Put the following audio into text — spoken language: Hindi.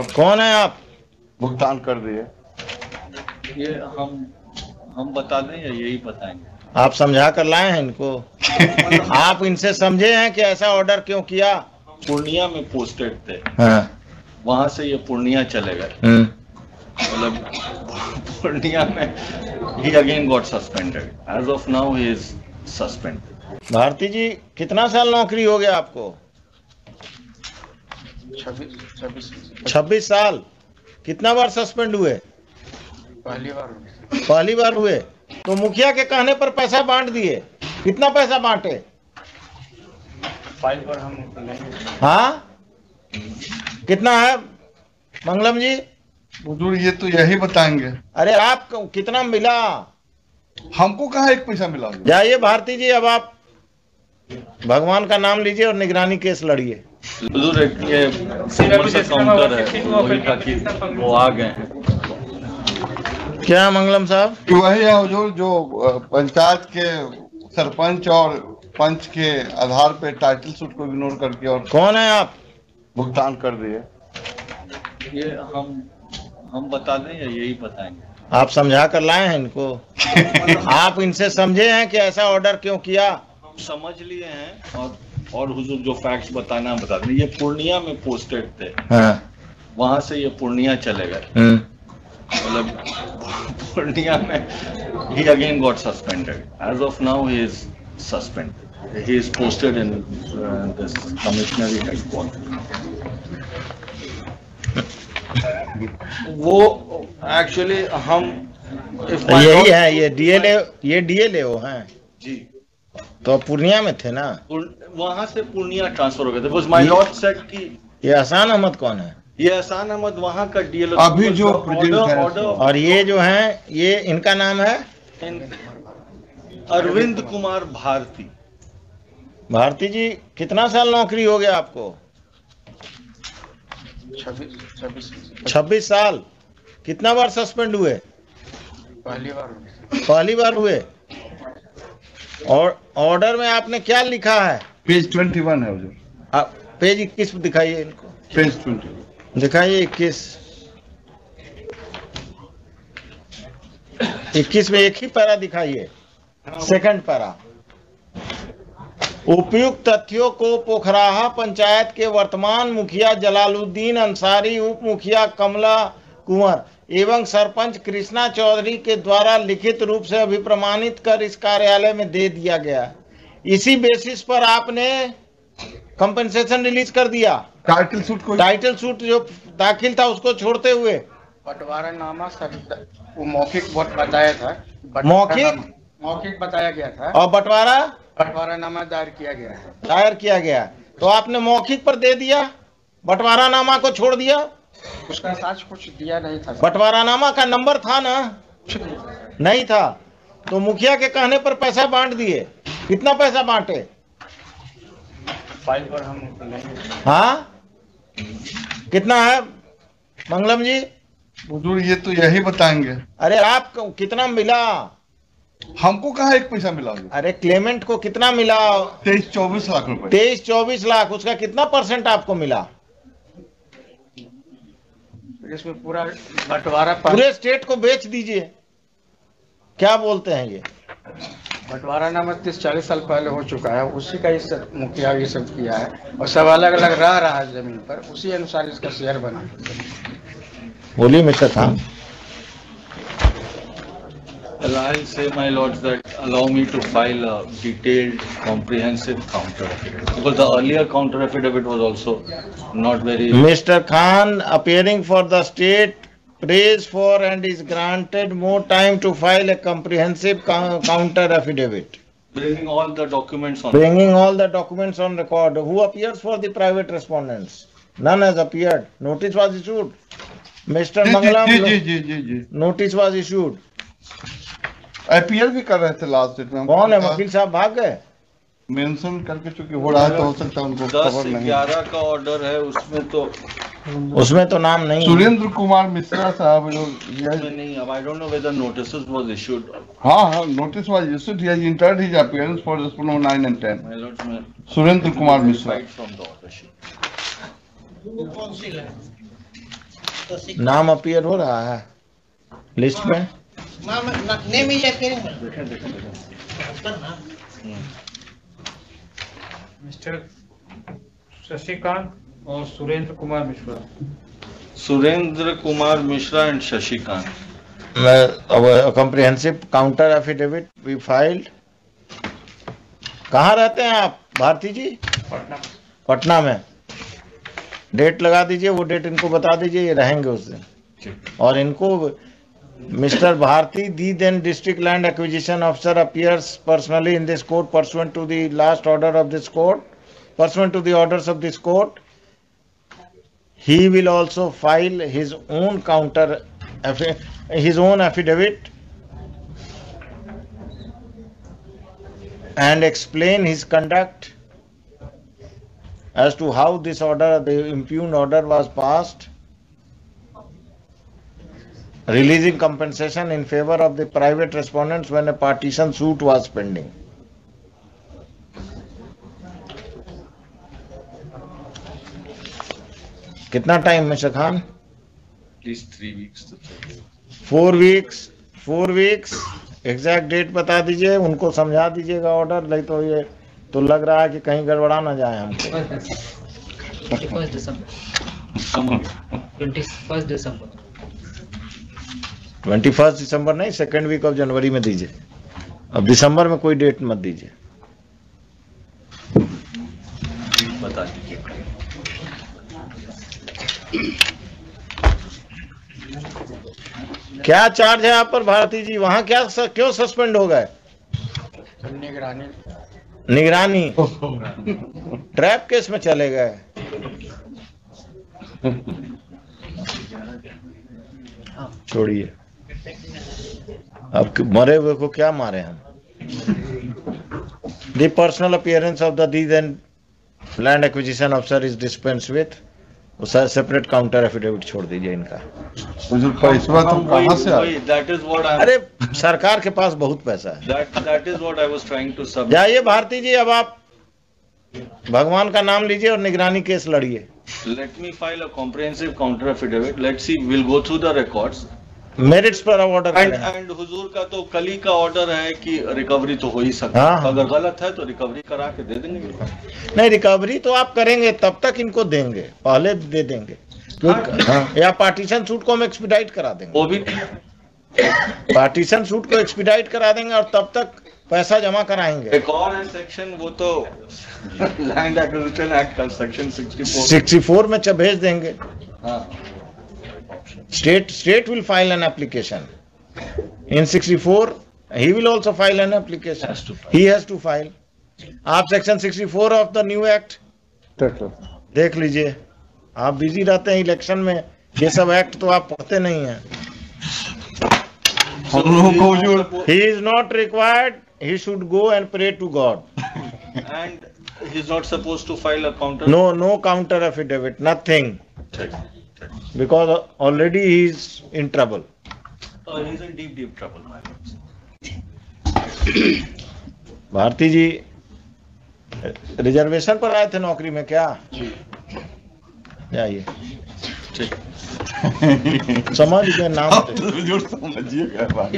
कौन है आप? भुगतान कर दिए। ये हम हम बता दें या यही बताएँगे? आप समझा कर लाए हैं इनको। आप इनसे समझे हैं कि ऐसा ऑर्डर क्यों किया? पूर्णिया में पोस्टेड थे। हाँ। वहाँ से ये पूर्णिया चले गए। हम्म, मतलब पूर्णिया में ही again got suspended as of now he is suspended Bharti ji कितना साल नौकरी हो गया आपको? छब्बीस साल। कितना बार सस्पेंड हुए? पहली बार हुई। पहली बार हुए। तो मुखिया के कहने पर पैसा बांट दिए। कितना पैसा बांटे? फ़ाइल पर हम हाँ? कितना है मंगलम जी? हुजूर ये तो यही बताएँगे। अरे आप कितना मिला? हमको कहा एक पैसा मिला? जाइए भारती जी अब आप भगवान का नाम लीजिए और निगरानी केस लड़िए। ये काउंटर है। वही था कि वो आ गए हैं। क्या मंगलम साहब? वही है हुजूर जो पंचायत के सरपंच और पंच के आधार पे टाइटल सूट को इग्नोर करके और कौन है आप? भुगतान कर दिए। ये हम हम बता दें या यही बताएँगे? आप समझा कर लाए हैं इनको। आप इनसे समझे हैं कि ऐसा ऑर्डर क्यों किया? हम समझ लिए हैं और और हुजूर जो फैक्ट्स बताना बता दें। ये पूर्णिया में पोस्टेड थे। हाँ। वहाँ से ये पूर्णिया चले गए। हम्म, मतलब पूर्णिया में ही again got suspended as of now he is suspended he is posted in this commissionary headquarter वो एक्चुअली हम यही है ये डीएलए ये डीएलए हो हैं। जी। तो पूर्णिया में थे ना? वहाँ से पूर्णिया ट्रांसफ़र हो गए थे। माय लॉर्ड सेड कि ये हसान अहमद कौन है? ये एहसान अहमद वहाँ का डीएल अभी जो है। ऑर्डर और ये जो है ये इनका नाम है? अरविंद कुमार भारती। भारती जी कितना साल नौकरी हो गया आपको? छब्बीस साल। कितना बार सस्पेंड हुए? पहली बार। पहली बार हुए? और ऑर्डर में आपने क्या लिखा है? पेज ट्वेंटी वन है आप पेज इक्कीस दिखाइए इनको। पेज ट्वेंटी दिखाइए इक्कीस। इक्कीस में एक ही पैरा दिखाइए। Second para. उपयुक्त तथ्यों को पोखराहा पंचायत के वर्तमान मुखिया जलालुद्दीन अंसारी उप मुखिया कमला कुंवर एवं सरपंच कृष्णा चौधरी के द्वारा लिखित रूप से अभिप्रमाणित कर इस कार्यालय में दे दिया गया। इसी बेसिस पर आपने कंपनसेशन रिलीज़ कर दिया। टाइटल सूट को टाइटल सूट जो दाखिल था उसको छोड़ते हुए। बंटवारा नामा सर वो मौखिक बहुत बताया था। मौखिक? मौखिक बताया गया था। और बंटवारा? बंटवारा नामा दायर किया गया। दायर किया गया। तो आपने मौखिक पर दे दिया बंटवारा नामा को छोड़ दिया। उसका साक्ष्य कुछ दिया नहीं था बंटवारा नामा का नंबर था ना? नहीं था। नहीं था। तो मुखिया के कहने पर पैसा बांट दिए। कितना पैसा बांटे? फ़ाइल पर हम हाँ? कितना है मंगलम जी? हुजूर ये तो यही बताएँगे। अरे आप कितना मिला? हमको कहा एक पैसा मिला अरे क्लेमेंट को कितना मिला? तेईस चौबीस लाख रुपए। तेईस चौबीस लाख उसका कितना परसेंट आपको मिला? इसमें पूरा बंटवारा पूरे स्टेट को बेच दीजिए। क्या बोलते हैं ये? बंटवारा नामक तीस चालीस साल पहले हो चुका है उसी का ये सब मुखिया ये सब किया है और सब अलग अलग रह रहा है ज़मीन पर उसी अनुसार इसका शेयर बना। बोलिए Khan. Well, I'll say, my lords, that allow me to file a detailed, comprehensive counter affidavit. Because the earlier counter affidavit was also not very. Mr. Khan appearing for the state prays for and is granted more time to file a comprehensive counter affidavit. Bringing all the documents on. Bringing all the documents on record. Who appears for the private respondents? None has appeared. Notice was issued. Mr. Mangalam, notice was issued. IPL भी कर रहे थे लास्ट डेट में कौन है? वकील साहब भाग गए? मेंशन करके चूँकि हो रहा है तो हो सकता है उनको खबर नहीं। ग्यारह का ऑर्डर है उसमें तो उसमें तो नाम नहीं है। सुरेंद्र कुमार मिश्रा साहब जो नहीं I don't know whether notices was issued. हाँ हाँ notice was issued he has entered his appearance for this number 9 and 10 my lords में सुरेंद्र कुमार मिश्रा। नाम अपियर हो रहा है। लिस्ट में? Name is appearing. देखें देखें देखें। मिस्टर शशिकांत और Surendra Kumar Mishra. Surendra Kumar Mishra and Shashikant. Comprehensive counter affidavit we filed कहाँ रहते हैं आप भारती जी? पटना। पटना में। डेट लगा दीजिए वो डेट इनको बता दीजिए ये रहेंगे उस दिन। और इनको Mr. Bharti, the then District Land Acquisition Officer, appears personally in this court pursuant to the last order of this court, pursuant to the orders of this court. He will also file his own counter, his own affidavit and explain his conduct as to how this order, the impugned order was passed. Releasing compensation in favor of the private respondents when a partition suit was pending. कितना time mister Khan please three weeks four weeks four weeks exact date बता दीजिए उनको समझा दीजिएगा ऑर्डर नहीं तो ये तो लग रहा है कि कहीं गड़बड़ा ना जाए हमको December. Twenty-first December. Twenty first दिसंबर नहीं सेकेंड वीक ऑफ़ जनवरी में दीजिए। अब दिसंबर में कोई डेट मत दीजिए। बता दीजिए क्या चार्ज है आप पर भारती जी? वहाँ क्या क्यों सस्पेंड हो गए? निगरानी। निगरानी? ट्रैप केस में चले गए। छोड़िए। अब मरे हुए को क्या मारे हम? The personal appearance of the the then land acquisition officer is dispense with separate counter affidavit छोड़ दीजिए इनका। पैसा तो कहाँ से दैट इज़ व्हाट आई अरे सरकार के पास बहुत पैसा है। That that is what I was trying to सब जाइए भारती जी अब आप भगवान का नाम लीजिए और निगरानी केस लड़िए। Let me file a comprehensive counter affidavit. Let's see we'll go through the records. Merits पर अब ऑर्डर एंड एंड हुजूर का तो कल ही का ऑर्डर है कि रिकवरी तो हो ही सकता हाँ, है हाँ। अगर गलत है तो रिकवरी करा के दे देंगे। नहीं रिकवरी तो आप करेंगे तब तक इनको देंगे। पहले दे देंगे। क्योंकि- हाँ, या पार्टीशन सूट को हम एक्सपीडाइट करा देंगे। वो भी पार्टीशन सूट को एक्सपीडाइट करा देंगे और तब तक पैसा जमा कराएँगे। एक और है सेक्शन वो तो लैंड एक्विजिशन एक्ट का सेक्शन 64 64 में च- भेज देंगे। हाँ। State state will file an application in 64 he will also file an application Has file. he has to file आप section 64 of the new act देख लीजिए आप बिज़ी रहते हैं इलेक्शन में ये सब एक्ट तो आप पढ़ते नहीं हैं हम लोगों को हुजूर he is not required he should go and pray to god and he's not supposed to file a counter no no counter affidavit nothing because already he is in trouble oh, he's in deep deep trouble my lords. Bharti ji reservation पर आए थे नौकरी में क्या जाइए समझ गए नाम हुजूर समझिए क्या बात